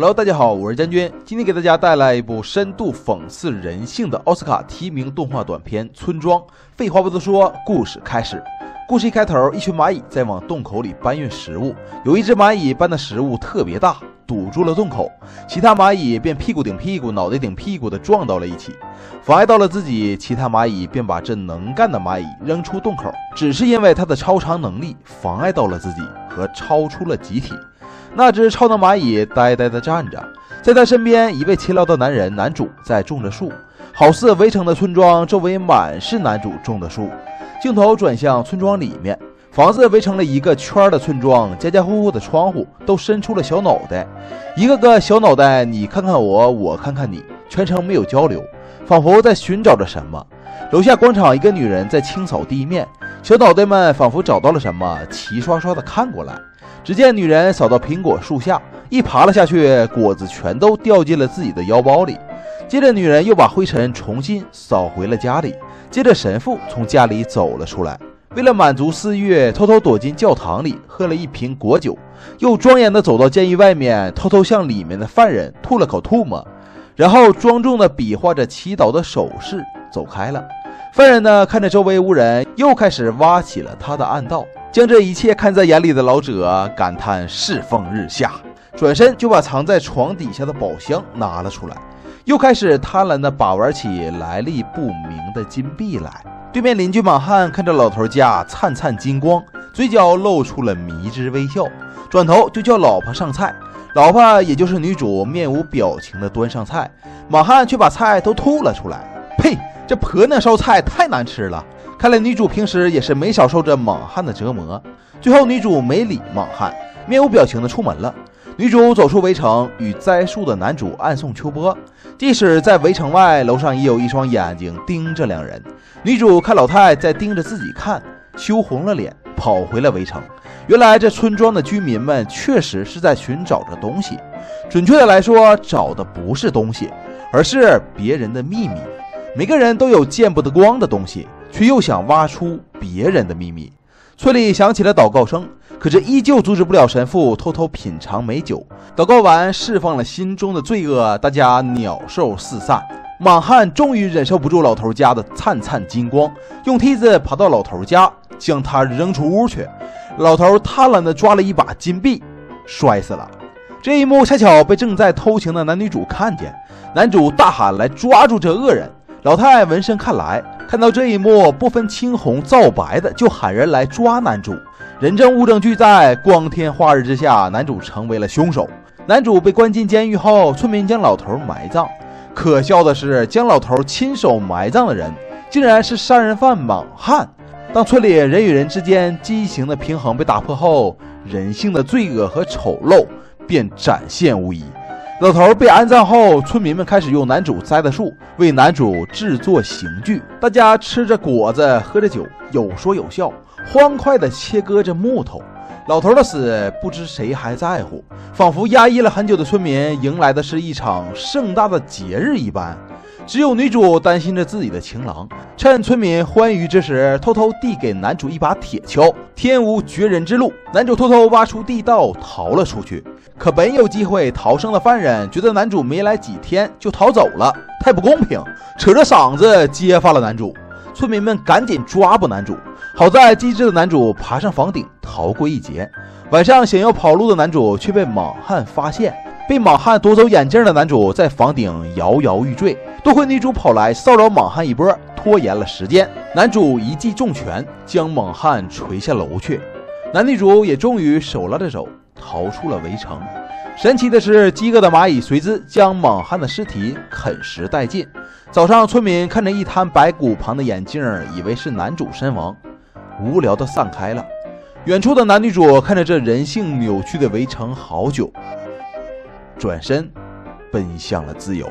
Hello，大家好，我是将军，今天给大家带来一部深度讽刺人性的奥斯卡提名动画短片《村庄》。废话不多说，故事开始。故事一开头，一群蚂蚁在往洞口里搬运食物，有一只蚂蚁搬的食物特别大，堵住了洞口，其他蚂蚁便屁股顶屁股，脑袋顶屁股的撞到了一起，妨碍到了自己。其他蚂蚁便把这能干的蚂蚁扔出洞口，只是因为它的超常能力妨碍到了自己和超出了集体。那只超能蚂蚁呆呆地站着，在他身边，一位勤劳的男人男主在种着树，好似围城的村庄周围满是男主种的树。镜头转向村庄里面，房子围成了一个圈的村庄，家家户户的窗户都伸出了小脑袋，一个个小脑袋，你看看我，我看看你，全程没有交流，仿佛在寻找着什么。楼下广场，一个女人在清扫地面，小脑袋们仿佛找到了什么，齐刷刷的看过来。只见女人扫到苹果树下，一爬了下去，果子全都掉进了自己的腰包里。接着，女人又把灰尘重新扫回了家里。接着，神父从家里走了出来，为了满足私欲，偷偷躲进教堂里喝了一瓶果酒，又庄严地走到监狱外面，偷偷向里面的犯人吐了口唾沫，然后庄重地比划着祈祷的手势走开了。犯人呢，看着周围无人，又开始挖起了他的暗道。将这一切看在眼里的老者感叹世风日下，转身就把藏在床底下的宝箱拿了出来，又开始贪婪地把玩起来历不明的金币来。对面邻居马汉看着老头家灿灿金光，嘴角露出了迷之微笑，转头就叫老婆上菜。老婆也就是女主面无表情地端上菜，马汉却把菜都吐了出来。呸！这婆娘烧菜太难吃了。看来女主平时也是没少受这莽汉的折磨。最后，女主没理莽汉，面无表情的出门了。女主走出围城，与栽树的男主暗送秋波。即使在围城外，楼上也有一双眼睛盯着两人。女主看老太在盯着自己看，羞红了脸，跑回了围城。原来这村庄的居民们确实是在寻找着东西，准确的来说，找的不是东西，而是别人的秘密。每个人都有见不得光的东西。却又想挖出别人的秘密，村里响起了祷告声，可这依旧阻止不了神父偷偷品尝美酒。祷告完，释放了心中的罪恶，大家鸟兽四散。莽汉终于忍受不住老头家的灿灿金光，用梯子爬到老头家，将他扔出屋去。老头贪婪地抓了一把金币，摔死了。这一幕恰巧被正在偷情的男女主看见，男主大喊：“来抓住这恶人！”老太闻声看来。看到这一幕，不分青红皂白的就喊人来抓男主。人证物证俱在，光天化日之下，男主成为了凶手。男主被关进监狱后，村民将老头埋葬。可笑的是，将老头亲手埋葬的人，竟然是杀人犯莽汉。当村里人与人之间畸形的平衡被打破后，人性的罪恶和丑陋便展现无遗。老头被安葬后，村民们开始用男主栽的树为男主制作刑具。大家吃着果子，喝着酒，有说有笑，欢快地切割着木头。老头的死，不知谁还在乎，仿佛压抑了很久的村民迎来的是一场盛大的节日一般。只有女主担心着自己的情郎，趁村民欢愉之时，偷偷递给男主一把铁锹。天无绝人之路，男主偷偷挖出地道逃了出去。可本有机会逃生的犯人觉得男主没来几天就逃走了，太不公平，扯着嗓子揭发了男主。村民们赶紧抓捕男主，好在机智的男主爬上房顶逃过一劫。晚上想要跑路的男主却被莽汉发现。被莽汉夺走眼镜的男主在房顶摇摇欲坠，多亏女主跑来骚扰莽汉一波，拖延了时间。男主一记重拳将莽汉锤下楼去，男女主也终于手拉着手逃出了围城。神奇的是，饥饿的蚂蚁随之将莽汉的尸体啃食殆尽。早上，村民看着一滩白骨旁的眼镜，以为是男主身亡，无聊的散开了。远处的男女主看着这人性扭曲的围城，好久。转身，奔向了自由。